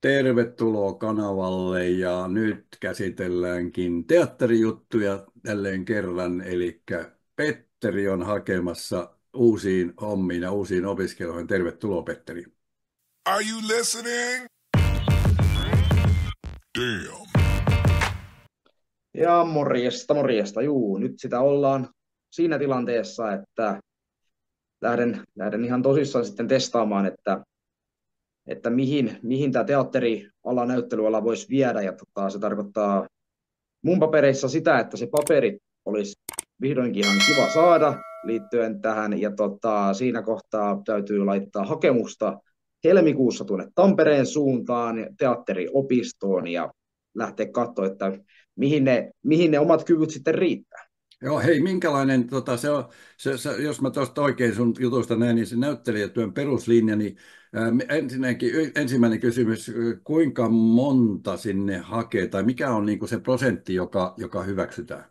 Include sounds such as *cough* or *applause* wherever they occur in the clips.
Tervetuloa kanavalle ja nyt käsitelläänkin teatterijuttuja jälleen kerran, eli Petteri on hakemassa uusiin hommiin ja uusiin opiskeluihin. Tervetuloa Petteri. Are you listening? Damn. Ja morjesta, morjesta. Juu, nyt sitä ollaan siinä tilanteessa, että lähden, lähden ihan tosissaan sitten testaamaan, että että mihin, mihin tämä teatteriala, näyttelyala voisi viedä. Ja tota, se tarkoittaa mun papereissa sitä, että se paperi olisi vihdoinkin ihan kiva saada liittyen tähän. Ja tota, siinä kohtaa täytyy laittaa hakemusta helmikuussa tuonne Tampereen suuntaan teatteriopistoon ja lähteä katsoa, että mihin ne, mihin ne omat kyvyt sitten riittää. Joo, hei, minkälainen, tota, se on, se, se, jos mä tuosta oikein sun jutusta näin, niin se näyttelijätyön peruslinja, niin ensinnäkin, ensimmäinen kysymys, kuinka monta sinne hakee, tai mikä on niin se prosentti, joka, joka hyväksytään?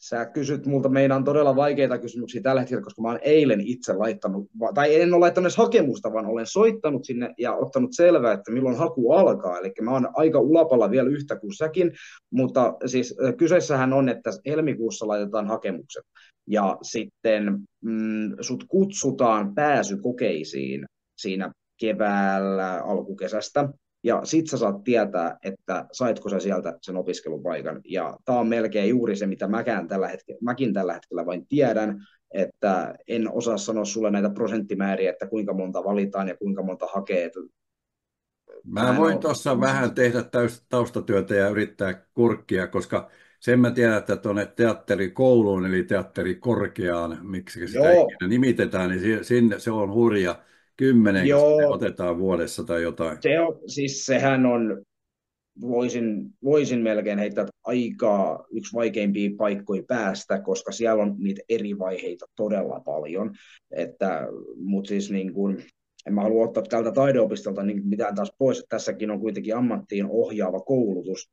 Sä kysyt multa meinaan todella vaikeita kysymyksiä tällä hetkellä, koska mä oon eilen itse laittanut, tai en ole laittanut edes hakemusta, vaan olen soittanut sinne ja ottanut selvää, että milloin haku alkaa. Eli mä oon aika ulapalla vielä yhtä kuin säkin, mutta siis kyseessähän on, että helmikuussa laitetaan hakemukset. Ja sitten mm, sut kutsutaan pääsykokeisiin siinä keväällä alkukesästä. Ja sit sä saat tietää, että saitko sä sieltä sen opiskelupaikan. Ja tämä on melkein juuri se, mitä mäkään tällä hetkellä, mäkin tällä hetkellä vain tiedän, että en osaa sanoa sulle näitä prosenttimääriä, että kuinka monta valitaan ja kuinka monta hakee. Mä, mä voin tuossa vähän tehdä taustatyötä ja yrittää kurkkia, koska sen mä tiedän, että tuonne teatterikouluun, eli teatterikorkeaan, miksi sitä ikinä nimitetään, niin sinne se on hurja Kymmenen Joo, otetaan vuodessa tai jotain. Se on, siis sehän on, voisin, voisin melkein heittää aikaa yksi vaikeimpia paikkoja päästä, koska siellä on niitä eri vaiheita todella paljon. Että, mutta siis niin kuin, en mä halua ottaa tältä taideopistolta niin mitään taas pois, että tässäkin on kuitenkin ammattiin ohjaava koulutus,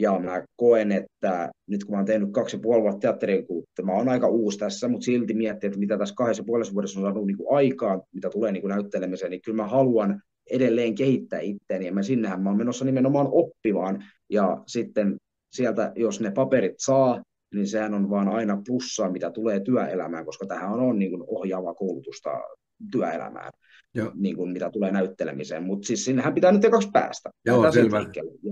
ja mä koen, että nyt kun mä oon tehnyt kaksi ja puoli vuotta teatterikuutta, mä oon aika uusi tässä, mutta silti miettiä, että mitä tässä kahdessa ja puolessa vuodessa on saanut niin aikaa, mitä tulee niin kuin näyttelemiseen, niin kyllä mä haluan edelleen kehittää itseäni, ja mä sinnehän mä oon menossa nimenomaan oppimaan, ja sitten sieltä, jos ne paperit saa, niin sehän on vaan aina plussaa, mitä tulee työelämään, koska tähän on niin kuin ohjaava koulutusta työelämään. Joo. Niin kuin mitä tulee näyttelemiseen, mutta siis sinnehän pitää nyt kaksi päästä. Joo, selvä.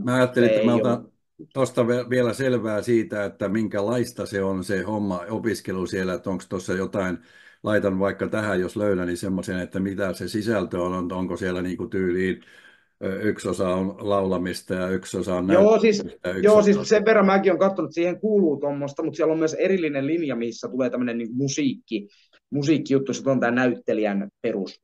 Mä ajattelin, että mä otan, tuosta vielä selvää siitä, että minkälaista se on se homma, opiskelu siellä, että onko tuossa jotain, laitan vaikka tähän, jos löydän, niin semmoisen, että mitä se sisältö on, onko siellä niin kuin tyyliin yksi osa on laulamista ja yksi osa on Joo, siis, joo siis sen verran mäkin olen katsonut, että siihen kuuluu tuommoista, mutta siellä on myös erillinen linja, missä tulee tämmöinen niin musiikki, musiikkijuttu, se on tämä näyttelijän perus,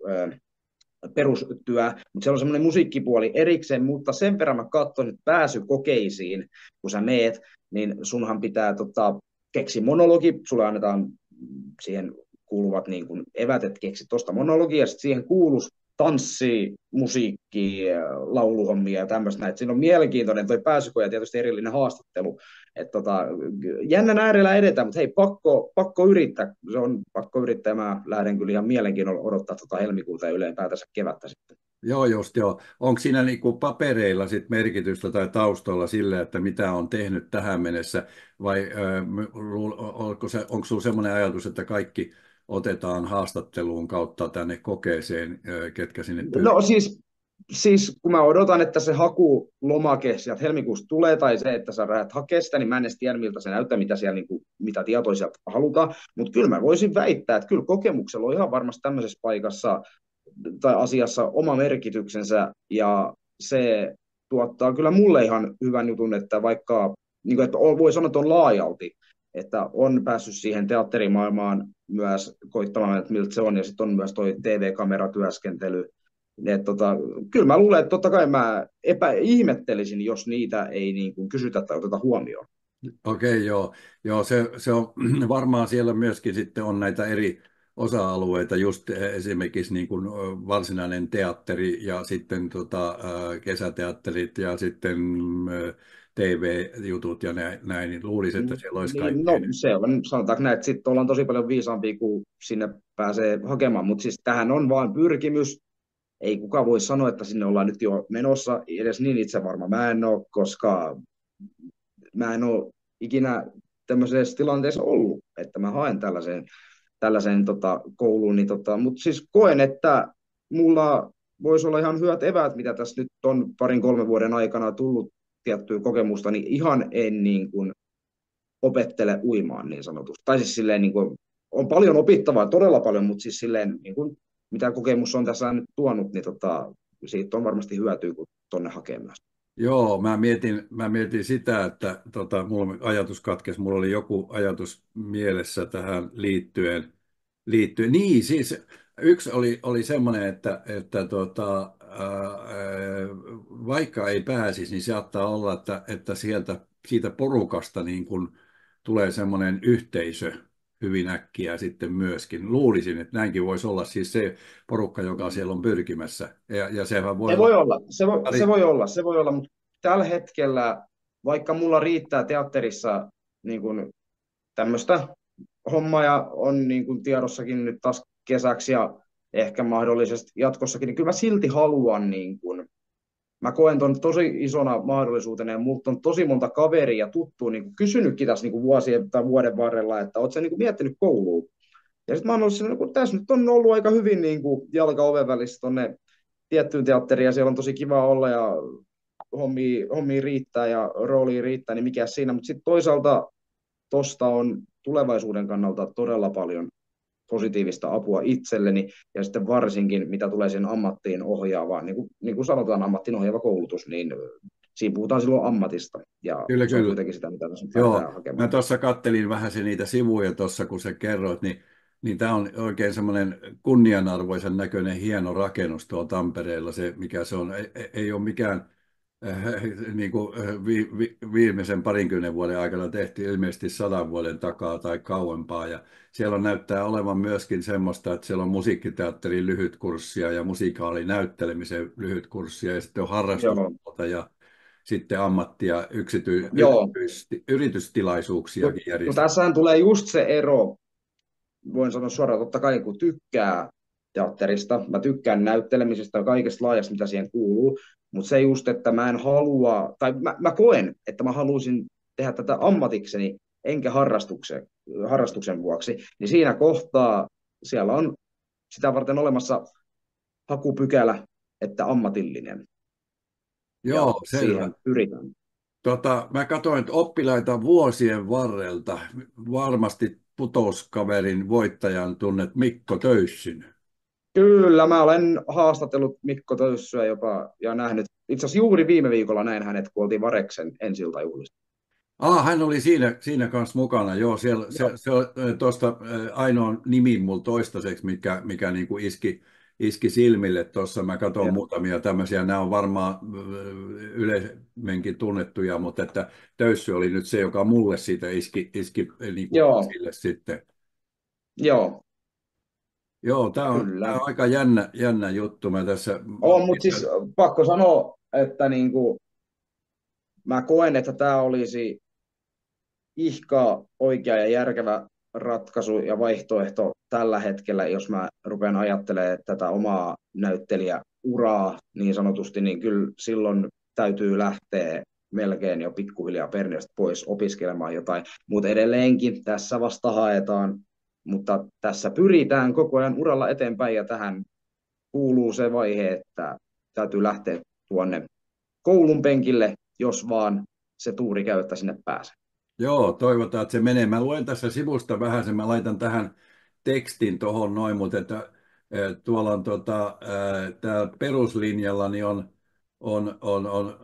perustyö, mutta siellä on semmoinen musiikkipuoli erikseen, mutta sen verran mä katson nyt pääsykokeisiin, kun sä meet, niin sunhan pitää tota, keksi monologi, sulle annetaan siihen kuuluvat niin kuin evät, että keksi tuosta sitten siihen kuuluisi tanssi, musiikki, lauluhommia ja tämmöistä. Siinä on mielenkiintoinen toi pääsykoja ja tietysti erillinen haastattelu. Et tota, jännän äärellä edetään, mutta hei, pakko, pakko yrittää. Se on pakko yrittää. Mä lähden kyllä ihan mielenkiinnolla odottaa tota helmikuuta ja ylipäätänsä kevättä sitten. Joo, just joo. Onko siinä niinku papereilla sit merkitystä tai taustalla sille, että mitä on tehnyt tähän mennessä, vai onko, se, onko sinulla sellainen ajatus, että kaikki otetaan haastatteluun kautta tänne kokeeseen, ketkä sinne pyytää? No siis, siis kun mä odotan, että se hakulomake sieltä helmikuussa tulee, tai se, että sä lähdet hakemaan sitä, niin mä en edes tiedä, miltä se näyttää, mitä, siellä, niin kuin, mitä tietoja sieltä halutaan, mutta kyllä mä voisin väittää, että kyllä kokemuksella on ihan varmasti tämmöisessä paikassa tai asiassa oma merkityksensä, ja se tuottaa kyllä mulle ihan hyvän jutun, että vaikka niin kuin, että voi sanoa, että on laajalti että on päässyt siihen teatterimaailmaan myös koittamaan, että miltä se on, ja sitten on myös toi TV-kameratyöskentely. Et tota, kyllä mä luulen, että totta kai mä epä, ihmettelisin, jos niitä ei niin kuin kysytä tai oteta huomioon. Okei, okay, joo. joo se, se on *clears throat* varmaan siellä myöskin sitten on näitä eri osa-alueita, just esimerkiksi niin kuin varsinainen teatteri ja sitten tota, kesäteatterit ja sitten TV-jutut ja näin, niin luulisin, että siellä olisi kaikki. No se on, sanotaanko näin, että sitten ollaan tosi paljon viisaampia, kun sinne pääsee hakemaan, mutta siis tähän on vain pyrkimys, ei kukaan voi sanoa, että sinne ollaan nyt jo menossa, edes niin itse varma mä en ole, koska mä en ole ikinä tämmöisessä tilanteessa ollut, että mä haen tällaiseen, tällaiseen tota, kouluun, niin tota, mutta siis koen, että mulla voisi olla ihan hyvät eväät, mitä tässä nyt on parin kolmen vuoden aikana tullut tiettyä kokemusta, niin ihan en niin kuin opettele uimaan niin sanotusti. Tai siis silleen niin kuin, on paljon opittavaa, todella paljon, mutta siis silleen niin kuin, mitä kokemus on tässä nyt tuonut, niin tota, siitä on varmasti hyötyä, kun tuonne hakee myös. Joo, mä mietin, mä mietin sitä, että tota, mulla ajatus katkesi, mulla oli joku ajatus mielessä tähän liittyen. liittyen. Niin, siis yksi oli, oli semmoinen, että, että tota, vaikka ei pääsisi, niin saattaa olla, että, että sieltä, siitä porukasta niin kun tulee semmoinen yhteisö, hyvin äkkiä sitten myöskin. Luulisin, että näinkin voisi olla siis se porukka, joka siellä on pyrkimässä. Ja, ja sehän voi, se olla... voi olla, se voi, se voi olla, se voi olla, mutta tällä hetkellä, vaikka mulla riittää teatterissa niin kuin tämmöistä hommaa ja on niin kuin tiedossakin nyt taas kesäksi ja ehkä mahdollisesti jatkossakin, niin kyllä mä silti haluan niin kuin mä koen ton tosi isona mahdollisuutena ja multa on tosi monta kaveria ja tuttua niin kysynytkin tässä niin vuosien tai vuoden varrella, että ootko niin miettinyt kouluun. Ja sitten mä oon ollut siinä, kun tässä nyt on ollut aika hyvin niin kuin jalka oven välissä tonne tiettyyn teatteriin ja siellä on tosi kiva olla ja hommi, hommi riittää ja rooli riittää, niin mikä siinä. Mutta sitten toisaalta tosta on tulevaisuuden kannalta todella paljon positiivista apua itselleni ja sitten varsinkin mitä tulee sen ammattiin ohjaavaan, niin kuin, niin kuin sanotaan ammattiin ohjaava koulutus, niin siinä puhutaan silloin ammatista ja kyllä, se on kyllä. kuitenkin sitä, mitä tässä Joo, hakemaan. mä tuossa kattelin vähän se niitä sivuja tuossa, kun sä kerroit, niin, niin tämä on oikein semmoinen kunnianarvoisen näköinen hieno rakennus tuolla Tampereella, se mikä se on, ei, ei ole mikään *laughs* niin kuin äh, vi, vi, viimeisen parinkymmenen vuoden aikana tehtiin ilmeisesti sadan vuoden takaa tai kauempaa. Ja siellä näyttää olevan myöskin semmoista, että siellä on musiikkiteatterin lyhytkurssia ja musikaalinäyttelemisen lyhytkurssia ja sitten on harrastuspuolta ja sitten ammatti- ja yksity, yritystilaisuuksiakin järjestetään. No, tässähän tulee just se ero, voin sanoa suoraan, totta kai kun tykkää teatterista, mä tykkään näyttelemisestä ja kaikesta laajasta, mitä siihen kuuluu, mutta se just, että mä en halua, tai mä, mä koen, että mä haluaisin tehdä tätä ammatikseni, enkä harrastuksen, harrastuksen vuoksi, niin siinä kohtaa siellä on sitä varten olemassa hakupykälä, että ammatillinen. Joo, ja selvä. Pyritään. Tota, mä katsoin, että oppilaita vuosien varrelta varmasti putouskaverin voittajan tunnet Mikko Töyssyn. Kyllä, mä olen haastatellut Mikko Töyssyä jopa ja nähnyt, itse asiassa juuri viime viikolla näin hänet, kun oltiin Vareksen ensiltajuhlista. Ah, hän oli siinä, siinä kanssa mukana, joo, siellä, joo. se, se on tuosta ainoa nimi mulla toistaiseksi, mikä, mikä niin kuin iski, iski silmille tuossa. Mä katson ja. muutamia tämmöisiä, nämä on varmaan yleisemminkin tunnettuja, mutta että Töyssy oli nyt se, joka mulle siitä iski, iski niin kuin sille sitten. Joo, Joo, tämä on, tämä on aika jännä, jännä juttu. Mä tässä... On, mutta siis pakko sanoa, että niin kuin, mä koen, että tämä olisi ihka oikea ja järkevä ratkaisu ja vaihtoehto tällä hetkellä, jos mä rupean ajattelemaan tätä omaa näyttelijäuraa niin sanotusti, niin kyllä silloin täytyy lähteä melkein jo pikkuhiljaa perneestä pois opiskelemaan jotain, mutta edelleenkin tässä vasta haetaan mutta tässä pyritään koko ajan uralla eteenpäin ja tähän kuuluu se vaihe, että täytyy lähteä tuonne koulun penkille, jos vaan se tuuri käy, että sinne pääsee. Joo, toivotaan, että se menee. Mä luen tässä sivusta vähän, sen mä laitan tähän tekstin tuohon noin, mutta että, tuolla on tota, täällä peruslinjalla niin on on, on, on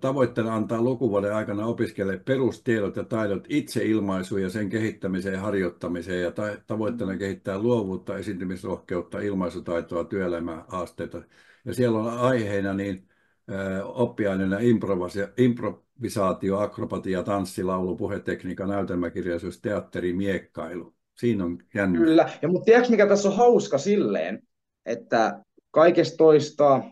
tavoitteena antaa lukuvuoden aikana opiskelijoille perustiedot ja taidot itseilmaisuun ja sen kehittämiseen ja harjoittamiseen ja tavoitteena mm. kehittää luovuutta, esiintymisrohkeutta, ilmaisutaitoa, työelämähaasteita. Ja siellä on aiheena niin oppiaineena improvisaatio, akrobatia, tanssi, laulu, puhetekniikka, näytelmäkirjallisuus, teatteri, miekkailu. Siinä on jännä. Kyllä, ja mutta tiedätkö mikä tässä on hauska silleen, että kaikesta toista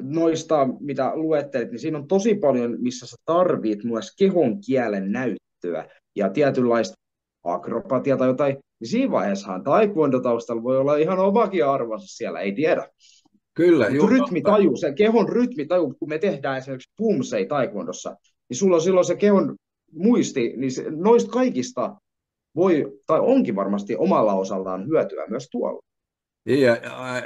noista, mitä luettelet, niin siinä on tosi paljon, missä sä tarvit myös kehon kielen näyttöä ja tietynlaista akrobatia tai jotain niin siinä vaiheessahan taekwondo-taustalla voi olla ihan omakin arvonsa siellä, ei tiedä. Kyllä, Mutta rytmitaju, se kehon rytmitaju, kun me tehdään esimerkiksi pumsei taekwondossa, niin sulla on silloin se kehon muisti, niin se, noista kaikista voi, tai onkin varmasti omalla osallaan hyötyä myös tuolla. Niin, ja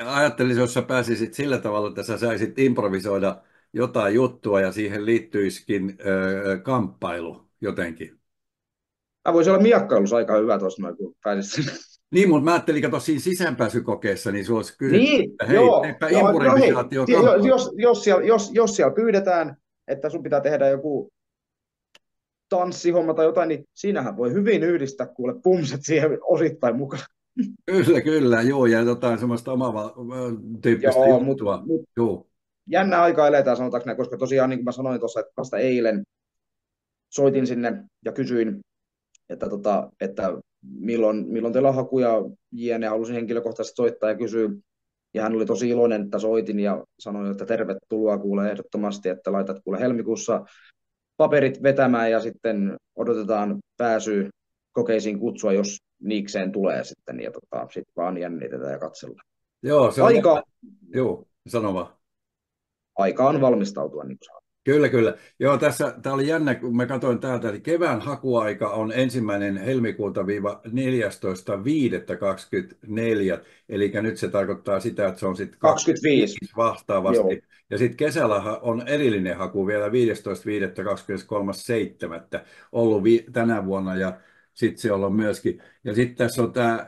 ajattelisin, jos sä pääsisit sillä tavalla, että sä saisit improvisoida jotain juttua ja siihen liittyisikin ö, kamppailu jotenkin. Mä voisi olla miakkailussa aika hyvä tuossa noin, kun pääsisit Niin, mutta mä ajattelin, että siinä sisäänpääsykokeessa, niin sulla olisi kysytty, niin, että hei, joo, joo, no hei, jos, jos, siellä, jos, jos siellä pyydetään, että sun pitää tehdä joku tanssihomma tai jotain, niin siinähän voi hyvin yhdistää kuule pumset siihen osittain mukaan. Kyllä, kyllä, joo, ja jotain semmoista omaa tyyppistä joo, juttua. Mut, mut, joo. Jännä aika eletään, sanotaanko näin, koska tosiaan niin kuin mä sanoin tuossa, että vasta eilen soitin sinne ja kysyin, että, tota, että milloin, milloin teillä on hakuja, jne. Halusin henkilökohtaisesti soittaa ja kysyä. Ja hän oli tosi iloinen, että soitin ja sanoi, että tervetuloa kuule ehdottomasti, että laitat kuule helmikuussa paperit vetämään ja sitten odotetaan pääsyä kokeisiin kutsua, jos niikseen tulee sitten, ja tota, sitten vaan jännitetään ja katsellaan. Joo, se on... Aika... Joo, sano vaan. Aika on valmistautua, niin kuin Kyllä, kyllä. Joo, tässä tämä oli jännä, kun mä katsoin täältä, että kevään hakuaika on ensimmäinen helmikuuta viiva 14.5.24, eli nyt se tarkoittaa sitä, että se on sitten 25 vastaavasti. Joo. Ja sitten kesällä on erillinen haku vielä 15.5.23.7. ollut vi- tänä vuonna, ja sitten se on myöskin. Ja sitten tässä on tämä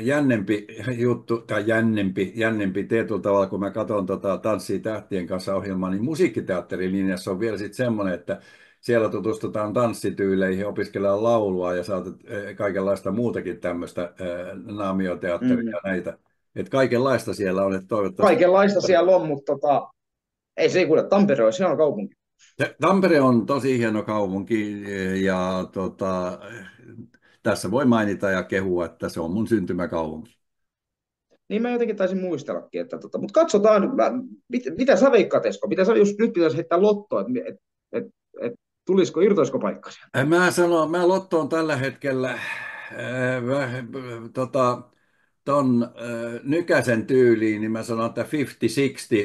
jännempi juttu, tai jännempi, jännempi tietyllä tavalla, kun mä katson tota Tanssii tähtien kanssa ohjelmaa, niin musiikkiteatterin linjassa on vielä sitten semmoinen, että siellä tutustutaan tanssityyleihin, opiskellaan laulua ja saatat kaikenlaista muutakin tämmöistä naamioteatteria mm. ja näitä. Että kaikenlaista siellä on, että toivottavasti... Kaikenlaista siellä on, mutta tota, ei se kuule, Tampere on kaupunki. Tampere on tosi hieno kaupunki ja tota, tässä voi mainita ja kehua, että se on mun syntymäkaupunki. Niin mä jotenkin taisin muistellakin, että tota, mutta katsotaan, mä, mit, mitä sä veikkaat Esko? Mitä sä, jos nyt pitäisi heittää lottoa, että et, et, et, tulisiko, irtoisiko paikka sieltä? Mä sanon, mä lottoon tällä hetkellä, äh, tota, ton äh, nykäisen tyyliin, niin mä sanon, että 50-60,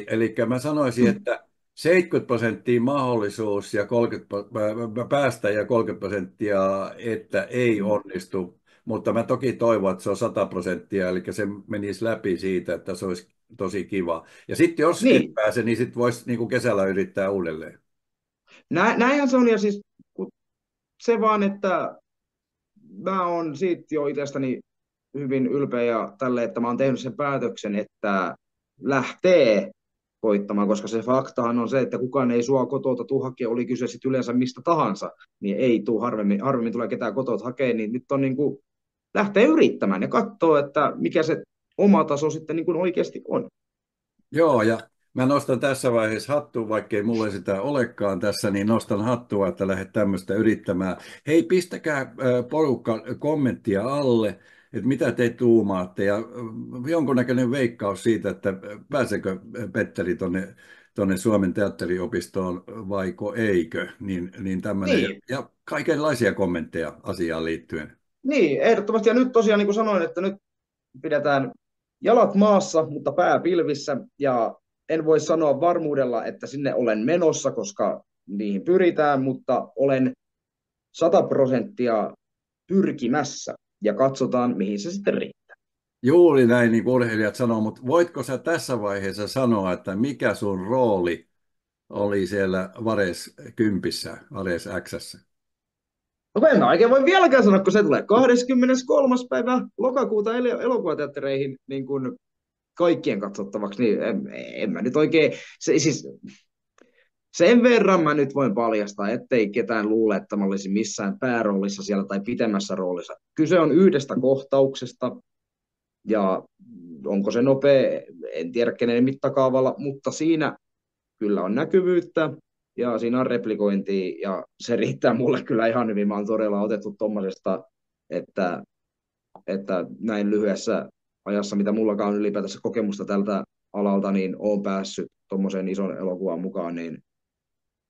eli mä sanoisin, mm. että 70 prosenttia mahdollisuus ja 30, päästä ja 30 prosenttia, että ei mm. onnistu. Mutta mä toki toivon, että se on 100 prosenttia, eli se menisi läpi siitä, että se olisi tosi kiva. Ja sitten jos niin. et pääse, niin sitten voisi niin kesällä yrittää uudelleen. Nä, näinhän se on, ja siis se vaan, että mä oon siitä jo itsestäni hyvin ylpeä ja tälle, että mä oon tehnyt sen päätöksen, että lähtee koittamaan, koska se faktahan on se, että kukaan ei sua kotota tuu hakea, oli kyse sitten yleensä mistä tahansa, niin ei tuu harvemmin, harvemmin tulee ketään kotot hakea, niin nyt on niin kuin lähteä yrittämään ja katsoa, että mikä se oma taso sitten niin kuin oikeasti on. Joo, ja Mä nostan tässä vaiheessa hattua, vaikkei mulle sitä olekaan tässä, niin nostan hattua, että lähdet tämmöistä yrittämään. Hei, pistäkää porukka kommenttia alle että mitä te tuumaatte? Ja jonkunnäköinen veikkaus siitä, että pääsekö Petteri tuonne tuonne Suomen teatteriopistoon vaiko eikö, niin, niin tämmöinen, niin. ja kaikenlaisia kommentteja asiaan liittyen. Niin, ehdottomasti, ja nyt tosiaan niin kuin sanoin, että nyt pidetään jalat maassa, mutta pää pilvissä, ja en voi sanoa varmuudella, että sinne olen menossa, koska niihin pyritään, mutta olen 100 prosenttia pyrkimässä ja katsotaan, mihin se sitten riittää. Juuri näin, niin kuin urheilijat sanoo, mutta voitko sä tässä vaiheessa sanoa, että mikä sun rooli oli siellä Vares kympissä, Vares Xssä? No en oikein voi vieläkään sanoa, kun se tulee 23. päivä lokakuuta el- elokuvateattereihin niin kuin kaikkien katsottavaksi, niin en, en mä nyt oikein, se, siis sen verran mä nyt voin paljastaa, ettei ketään luule, että mä olisin missään pääroolissa siellä tai pitemmässä roolissa. Kyse on yhdestä kohtauksesta, ja onko se nopea, en tiedä kenen mittakaavalla, mutta siinä kyllä on näkyvyyttä, ja siinä on replikointia, ja se riittää mulle kyllä ihan hyvin. Mä oon todella otettu tuommoisesta, että, että näin lyhyessä ajassa, mitä mullakaan on ylipäätänsä kokemusta tältä alalta, niin on päässyt tuommoiseen ison elokuvan mukaan, niin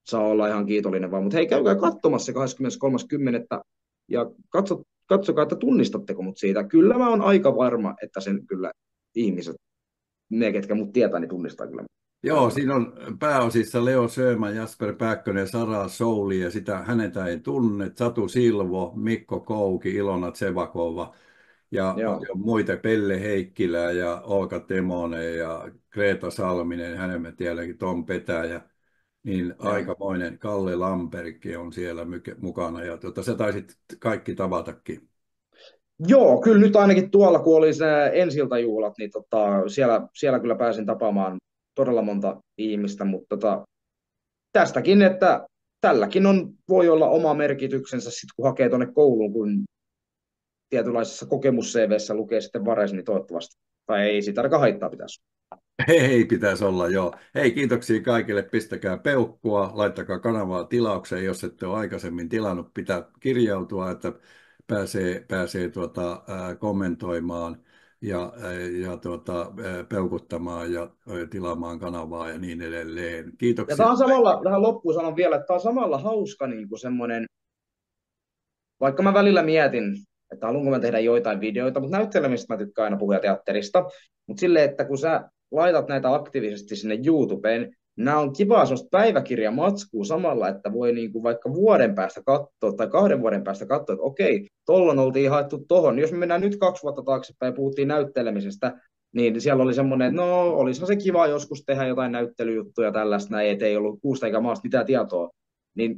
saa olla ihan kiitollinen vaan. Mutta hei, käykää katsomassa 23.10. Ja katso, katsokaa, että tunnistatteko mut siitä. Kyllä mä oon aika varma, että sen kyllä ihmiset, ne ketkä mut tietää, niin tunnistaa kyllä. Joo, siinä on pääosissa Leo Söömä, Jasper Pääkkönen, Sara Souli ja sitä hänetä ei tunne, Satu Silvo, Mikko Kouki, Ilona Tsevakova ja, ja muita Pelle Heikkilä ja Olka Temonen ja Kreta Salminen, hänen me tiedänkin, Tom Petäjä, niin aikamoinen Kalle Lamperkki on siellä mukana ja tuota, sä taisit kaikki tavatakin. Joo, kyllä nyt ainakin tuolla, kun oli se ensiltajuhlat, niin tota, siellä, siellä kyllä pääsin tapaamaan todella monta ihmistä, mutta tota, tästäkin, että tälläkin on, voi olla oma merkityksensä, sit kun hakee tuonne kouluun, kun tietynlaisessa kokemus lukee sitten vares, niin toivottavasti. Tai ei sitä ainakaan haittaa pitäisi. Ei pitäisi olla, joo. Hei, kiitoksia kaikille. Pistäkää peukkua, laittakaa kanavaa tilaukseen, jos ette ole aikaisemmin tilannut. Pitää kirjautua, että pääsee, pääsee tuota, kommentoimaan ja, ja tuota, peukuttamaan ja tilaamaan kanavaa ja niin edelleen. Kiitoksia. Ja tämä on samalla, tähän loppuun sanon vielä, että tämä on samalla hauska niin kuin semmoinen, vaikka mä välillä mietin, että haluanko mä tehdä joitain videoita, mutta näyttelemistä mä tykkään aina puhua teatterista, mutta silleen, että kun sä laitat näitä aktiivisesti sinne YouTubeen, nämä on kivaa sellaista päiväkirjamatskua samalla, että voi niin kuin vaikka vuoden päästä katsoa tai kahden vuoden päästä katsoa, että okei, tollon oltiin haettu tohon. Jos me mennään nyt kaksi vuotta taaksepäin ja puhuttiin näyttelemisestä, niin siellä oli semmoinen, että no olisihan se kiva joskus tehdä jotain näyttelyjuttuja tällaista, näin, ettei ollut kuusta eikä maasta mitään tietoa. Niin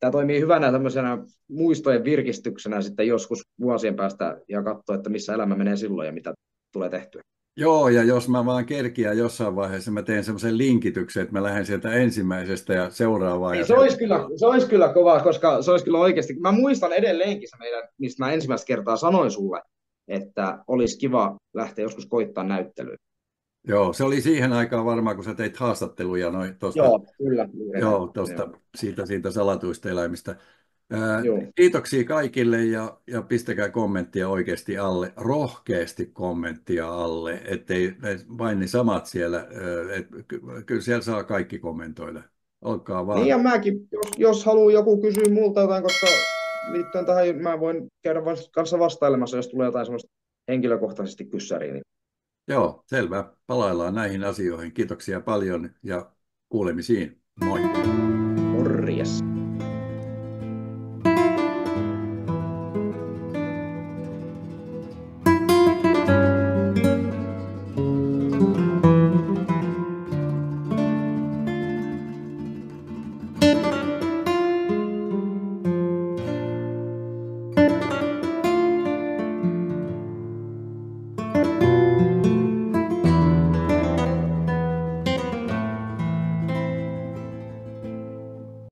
tämä toimii hyvänä tämmöisenä muistojen virkistyksenä sitten joskus vuosien päästä ja katsoa, että missä elämä menee silloin ja mitä tulee tehtyä. Joo, ja jos mä vaan kerkiän jossain vaiheessa, mä teen semmoisen linkityksen, että mä lähden sieltä ensimmäisestä ja seuraavaan. Niin, se, olisi kyllä, se olisi kyllä kova, koska se olisi kyllä oikeasti, mä muistan edelleenkin se meidän, mistä mä ensimmäistä kertaa sanoin sulle, että olisi kiva lähteä joskus koittaa näyttelyä. Joo, se oli siihen aikaan varmaan, kun sä teit haastatteluja noin tosta, Joo, kyllä. Joo, tosta, siitä, siitä salatuista eläimistä. Joo. Kiitoksia kaikille ja, ja pistäkää kommenttia oikeasti alle, rohkeasti kommenttia alle, ettei vain ne samat siellä, et, kyllä siellä saa kaikki kommentoida. Olkaa vaan. Niin ja mäkin, jos, jos haluaa joku kysyä multa jotain, koska liittyen tähän mä voin käydä kanssa vastailemassa, jos tulee jotain sellaista henkilökohtaisesti kyssäriin. Niin... Joo, selvä. Palaillaan näihin asioihin. Kiitoksia paljon ja kuulemisiin. Moi.